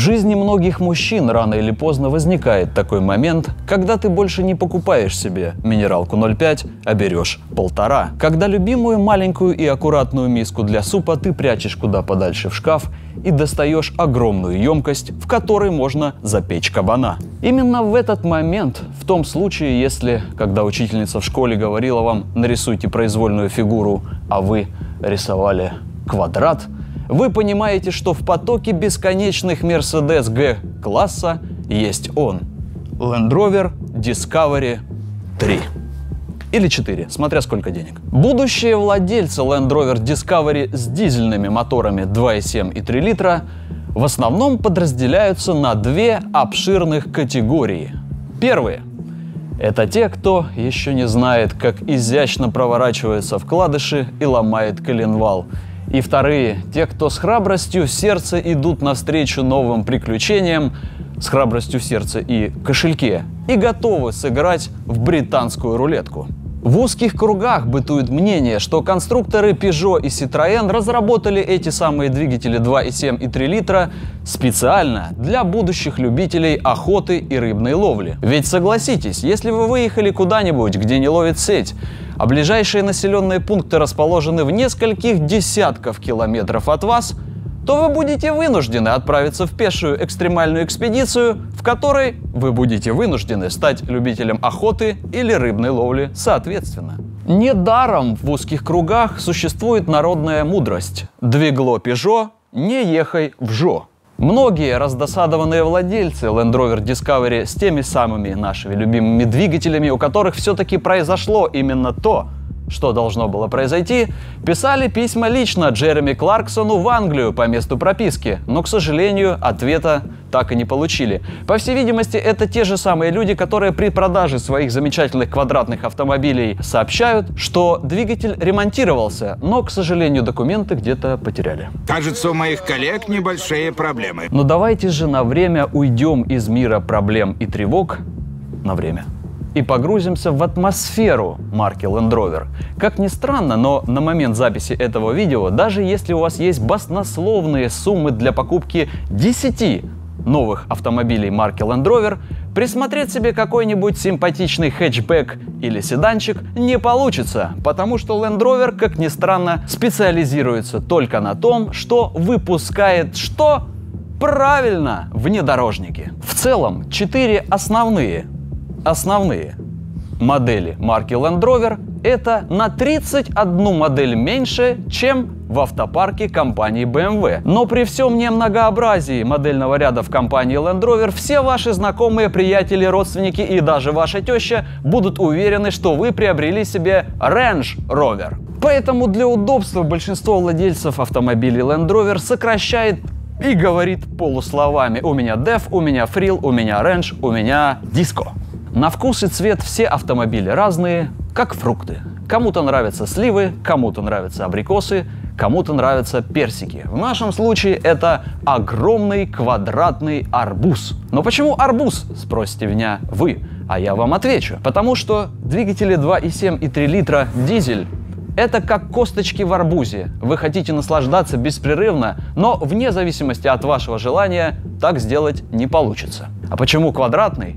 жизни многих мужчин рано или поздно возникает такой момент, когда ты больше не покупаешь себе минералку 0,5, а берешь полтора. Когда любимую маленькую и аккуратную миску для супа ты прячешь куда подальше в шкаф и достаешь огромную емкость, в которой можно запечь кабана. Именно в этот момент, в том случае, если, когда учительница в школе говорила вам «нарисуйте произвольную фигуру», а вы рисовали квадрат, вы понимаете, что в потоке бесконечных Mercedes G-класса есть он – Land Rover Discovery 3 или 4, смотря сколько денег. Будущие владельцы Land Rover Discovery с дизельными моторами 2,7 и 3 литра в основном подразделяются на две обширных категории. Первые – это те, кто еще не знает, как изящно проворачиваются вкладыши и ломает коленвал. И вторые – те, кто с храбростью в сердце идут навстречу новым приключениям, с храбростью в сердце и кошельке, и готовы сыграть в британскую рулетку. В узких кругах бытует мнение, что конструкторы Peugeot и Citroën разработали эти самые двигатели 2,7 и 3 литра специально для будущих любителей охоты и рыбной ловли. Ведь согласитесь, если вы выехали куда-нибудь, где не ловит сеть, а ближайшие населенные пункты расположены в нескольких десятков километров от вас – то вы будете вынуждены отправиться в пешую экстремальную экспедицию, в которой вы будете вынуждены стать любителем охоты или рыбной ловли соответственно. Недаром в узких кругах существует народная мудрость «Двигло Пежо, не ехай в жо». Многие раздосадованные владельцы Land Rover Discovery с теми самыми нашими любимыми двигателями, у которых все-таки произошло именно то, что должно было произойти, писали письма лично Джереми Кларксону в Англию по месту прописки, но, к сожалению, ответа так и не получили. По всей видимости, это те же самые люди, которые при продаже своих замечательных квадратных автомобилей сообщают, что двигатель ремонтировался, но, к сожалению, документы где-то потеряли. Кажется, у моих коллег небольшие проблемы. Но давайте же на время уйдем из мира проблем и тревог на время и погрузимся в атмосферу марки Land Rover. Как ни странно, но на момент записи этого видео, даже если у вас есть баснословные суммы для покупки 10 новых автомобилей марки Land Rover, присмотреть себе какой-нибудь симпатичный хэтчбэк или седанчик не получится, потому что Land Rover, как ни странно, специализируется только на том, что выпускает что? Правильно, внедорожники. В целом, четыре основные основные модели марки Land Rover это на 31 модель меньше, чем в автопарке компании BMW. Но при всем немногообразии модельного ряда в компании Land Rover все ваши знакомые, приятели, родственники и даже ваша теща будут уверены, что вы приобрели себе Range Rover. Поэтому для удобства большинство владельцев автомобилей Land Rover сокращает и говорит полусловами «У меня Def, у меня Frill, у меня Range, у меня Disco». На вкус и цвет все автомобили разные, как фрукты. Кому-то нравятся сливы, кому-то нравятся абрикосы, кому-то нравятся персики. В нашем случае это огромный квадратный арбуз. Но почему арбуз, спросите меня вы? А я вам отвечу. Потому что двигатели 2,7 и 3 литра дизель это как косточки в арбузе. Вы хотите наслаждаться беспрерывно, но вне зависимости от вашего желания так сделать не получится. А почему квадратный?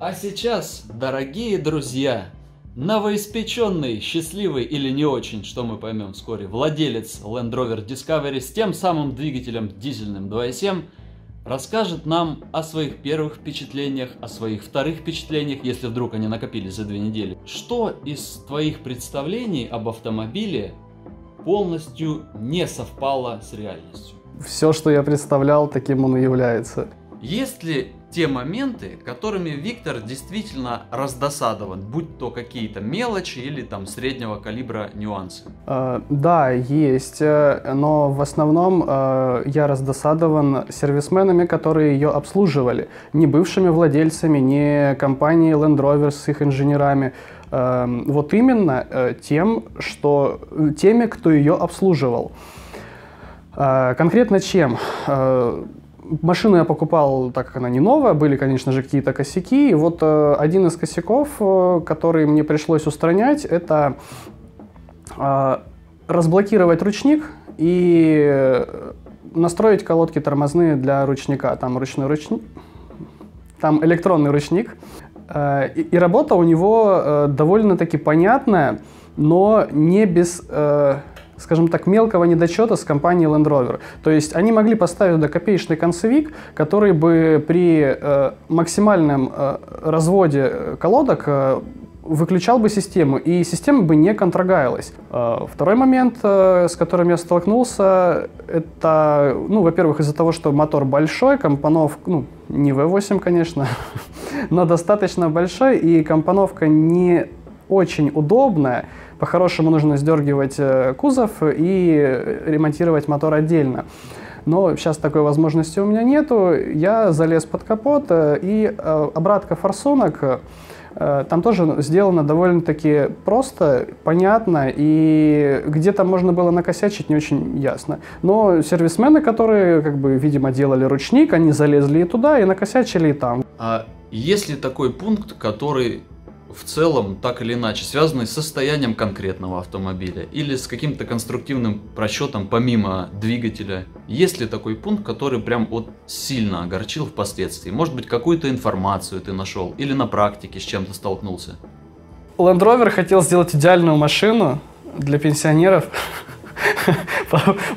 а сейчас, дорогие друзья, новоиспеченный, счастливый или не очень, что мы поймем вскоре, владелец Land Rover Discovery с тем самым двигателем дизельным 2.7 расскажет нам о своих первых впечатлениях, о своих вторых впечатлениях, если вдруг они накопились за две недели. Что из твоих представлений об автомобиле полностью не совпало с реальностью? Все, что я представлял, таким он и является. Есть ли те моменты, которыми Виктор действительно раздосадован, будь то какие-то мелочи или там среднего калибра нюансы? Э, да, есть, э, но в основном э, я раздосадован сервисменами, которые ее обслуживали, не бывшими владельцами, не компанией Land Rover с их инженерами, вот именно тем, что теми, кто ее обслуживал. Конкретно чем? Э, Машину я покупал, так как она не новая, были, конечно же, какие-то косяки. И вот э, один из косяков, э, который мне пришлось устранять, это э, разблокировать ручник и настроить колодки тормозные для ручника. Там ручной ручник, там электронный ручник. Э, и, и работа у него э, довольно-таки понятная, но не без э, скажем так, мелкого недочета с компанией Land Rover. То есть они могли поставить туда копеечный концевик, который бы при э, максимальном э, разводе э, колодок э, выключал бы систему, и система бы не контрагаилась. Э, второй момент, э, с которым я столкнулся, это, ну, во-первых, из-за того, что мотор большой, компоновка, ну, не V8, конечно, но достаточно большой, и компоновка не очень удобная, по-хорошему нужно сдергивать э, кузов и ремонтировать мотор отдельно. Но сейчас такой возможности у меня нету. Я залез под капот, э, и э, обратка форсунок там тоже сделано довольно-таки просто, понятно, и где-то можно было накосячить, не очень ясно. Но сервисмены, которые, как бы, видимо, делали ручник, они залезли и туда, и накосячили и там. А есть ли такой пункт, который в целом, так или иначе, связанный с состоянием конкретного автомобиля или с каким-то конструктивным просчетом помимо двигателя. Есть ли такой пункт, который прям вот сильно огорчил впоследствии? Может быть, какую-то информацию ты нашел или на практике с чем-то столкнулся? Land Rover хотел сделать идеальную машину для пенсионеров.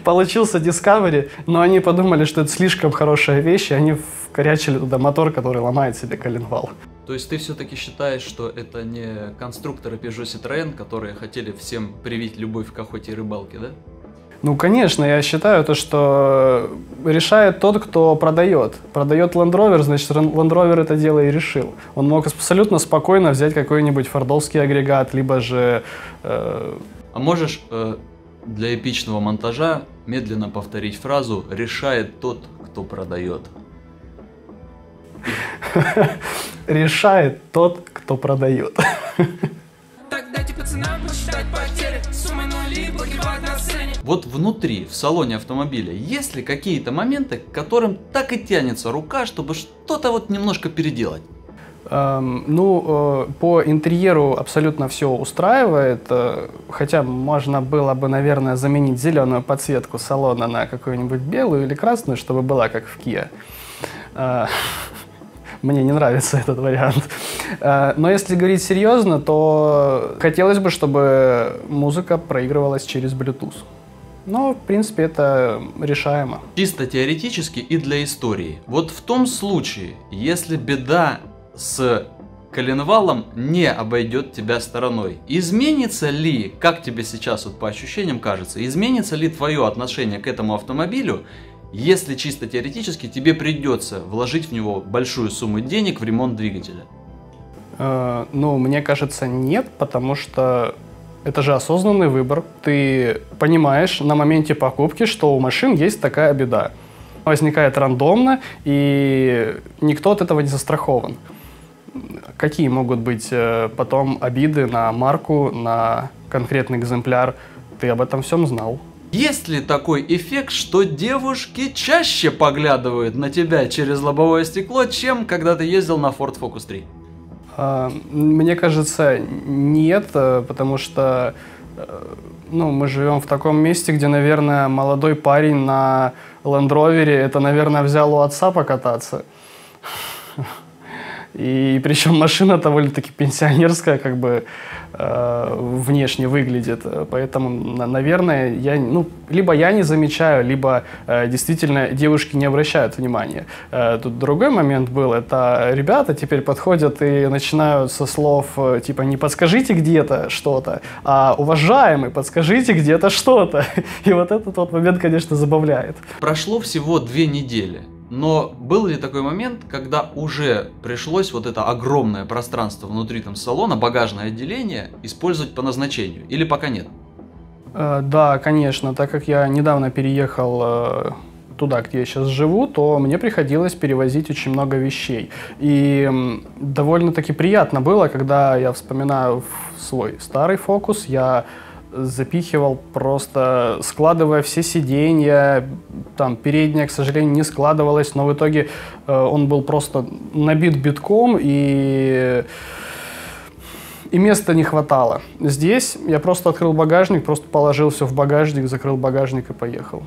Получился Discovery, но они подумали, что это слишком хорошая вещь, и они вкорячили туда мотор, который ломает себе коленвал. То есть ты все-таки считаешь, что это не конструкторы Peugeot Citroën, которые хотели всем привить любовь к охоте и рыбалке, да? Ну, конечно, я считаю то, что решает тот, кто продает. Продает Land Rover, значит, Land Rover это дело и решил. Он мог абсолютно спокойно взять какой-нибудь фордовский агрегат, либо же... Э... А можешь э, для эпичного монтажа медленно повторить фразу «решает тот, кто продает»? решает тот, кто продает. Вот внутри, в салоне автомобиля, есть ли какие-то моменты, к которым так и тянется рука, чтобы что-то вот немножко переделать? Эм, ну, э, по интерьеру абсолютно все устраивает, э, хотя можно было бы, наверное, заменить зеленую подсветку салона на какую-нибудь белую или красную, чтобы была как в Kia. Мне не нравится этот вариант. Э, но если говорить серьезно, то хотелось бы, чтобы музыка проигрывалась через Bluetooth. Но, в принципе, это решаемо. Чисто теоретически и для истории. Вот в том случае, если беда с коленвалом не обойдет тебя стороной. Изменится ли, как тебе сейчас вот по ощущениям кажется, изменится ли твое отношение к этому автомобилю, если чисто теоретически тебе придется вложить в него большую сумму денег в ремонт двигателя? Э, ну, мне кажется, нет, потому что это же осознанный выбор. Ты понимаешь на моменте покупки, что у машин есть такая беда. Возникает рандомно, и никто от этого не застрахован. Какие могут быть э, потом обиды на марку, на конкретный экземпляр? Ты об этом всем знал. Есть ли такой эффект, что девушки чаще поглядывают на тебя через лобовое стекло, чем когда ты ездил на Ford Focus 3? А, мне кажется, нет, э, потому что э, ну, мы живем в таком месте, где, наверное, молодой парень на Land Rover это, наверное, взял у отца покататься. И причем машина довольно-таки пенсионерская, как бы э, внешне выглядит. Поэтому, наверное, я, ну, либо я не замечаю, либо э, действительно девушки не обращают внимания. Э, тут другой момент был, это ребята теперь подходят и начинают со слов э, типа «не подскажите где-то что-то», а «уважаемый, подскажите где-то что-то». И вот этот вот момент, конечно, забавляет. Прошло всего две недели Но был ли такой момент, когда уже пришлось вот это огромное пространство внутри там салона, багажное отделение, использовать по назначению? Или пока нет? Э, да, конечно, так как я недавно переехал э, туда, где я сейчас живу, то мне приходилось перевозить очень много вещей. И довольно-таки приятно было, когда я вспоминаю свой старый фокус, я запихивал просто, складывая все сиденья, там передняя, к сожалению, не складывалась, но в итоге э, он был просто набит битком и и места не хватало. Здесь я просто открыл багажник, просто положил все в багажник, закрыл багажник и поехал.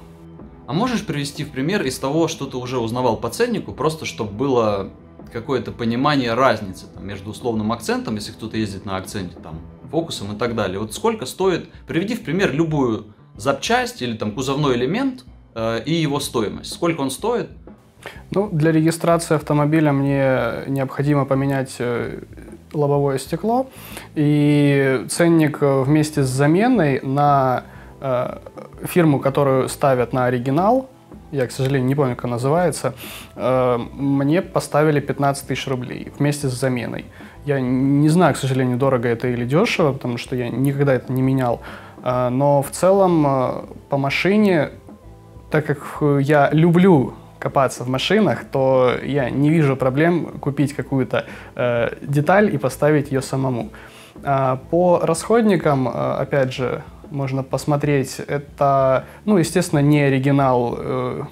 А можешь привести в пример из того, что ты уже узнавал по ценнику, просто чтобы было какое-то понимание разницы там, между условным акцентом, если кто-то ездит на акценте, там, фокусом и так далее. Вот сколько стоит, приведи в пример любую запчасть или там кузовной элемент э, и его стоимость. Сколько он стоит? Ну, для регистрации автомобиля мне необходимо поменять э, лобовое стекло. И ценник э, вместе с заменой на Э, фирму, которую ставят на оригинал, я, к сожалению, не помню, как она называется, э, мне поставили 15 тысяч рублей вместе с заменой. Я не знаю, к сожалению, дорого это или дешево, потому что я никогда это не менял. Э, но в целом по машине, так как я люблю копаться в машинах, то я не вижу проблем купить какую-то деталь и поставить ее самому. По расходникам, опять же, можно посмотреть. Это, ну, естественно, не оригинал э,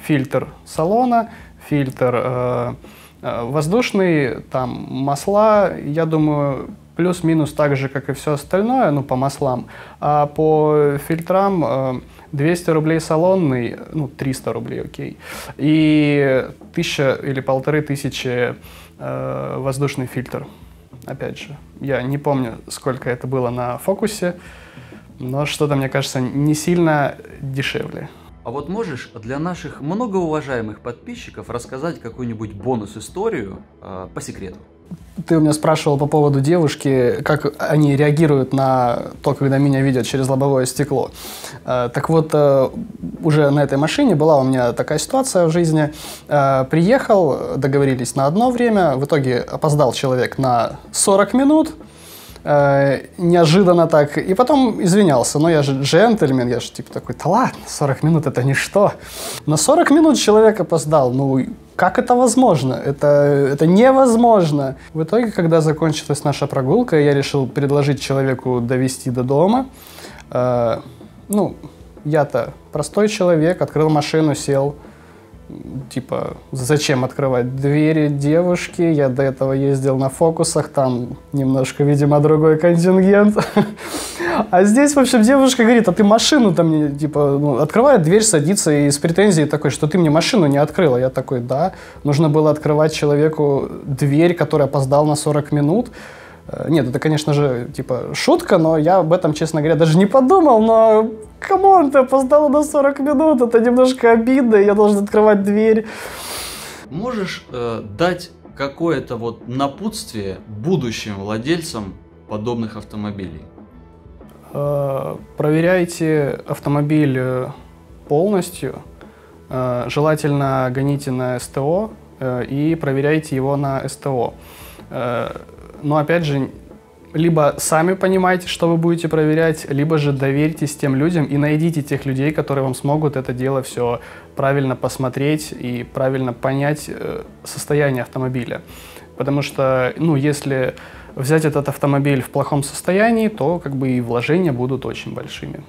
фильтр салона, фильтр э, э, воздушный, там масла, я думаю, плюс-минус так же, как и все остальное, ну, по маслам. А по фильтрам э, 200 рублей салонный, ну, 300 рублей, окей. И тысяча или полторы тысячи э, воздушный фильтр. Опять же, я не помню, сколько это было на фокусе но что-то, мне кажется, не сильно дешевле. А вот можешь для наших многоуважаемых подписчиков рассказать какую-нибудь бонус-историю э, по секрету? Ты у меня спрашивал по поводу девушки, как они реагируют на то, когда меня видят через лобовое стекло. Э, так вот, э, уже на этой машине была у меня такая ситуация в жизни. Э, приехал, договорились на одно время, в итоге опоздал человек на 40 минут, э, неожиданно так. И потом извинялся. Но я же джентльмен, я же типа такой, да ладно, 40 минут это ничто. На 40 минут человек опоздал. Ну, как это возможно? Это, это невозможно. В итоге, когда закончилась наша прогулка, я решил предложить человеку довести до дома. Э, ну, я-то простой человек, открыл машину, сел типа, зачем открывать двери девушки? Я до этого ездил на фокусах, там немножко, видимо, другой контингент. А здесь, в общем, девушка говорит, а ты машину там, мне, типа, ну, открывает дверь, садится и с претензией такой, что ты мне машину не открыла. Я такой, да, нужно было открывать человеку дверь, который опоздал на 40 минут. Э, нет, это, конечно же, типа, шутка, но я об этом, честно говоря, даже не подумал, но come on, ты опоздал на 40 минут, это немножко обидно, я должен открывать дверь. Можешь э, дать какое-то вот напутствие будущим владельцам подобных автомобилей? Э, проверяйте автомобиль э, полностью, э, желательно гоните на СТО э, и проверяйте его на СТО. Но опять же, либо сами понимаете, что вы будете проверять, либо же доверьтесь тем людям и найдите тех людей, которые вам смогут это дело все правильно посмотреть и правильно понять э, состояние автомобиля. Потому что, ну, если взять этот автомобиль в плохом состоянии, то как бы и вложения будут очень большими.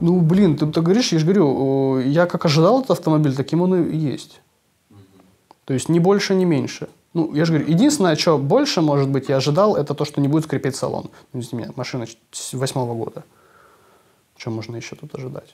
Ну, блин, ты, ты говоришь, я же говорю, я как ожидал этот автомобиль, таким он и есть. То есть ни больше, ни меньше. Ну, я же говорю, единственное, что больше, может быть, я ожидал, это то, что не будет скрипеть салон. Ну, извините меня, машина восьмого года. Что можно еще тут ожидать?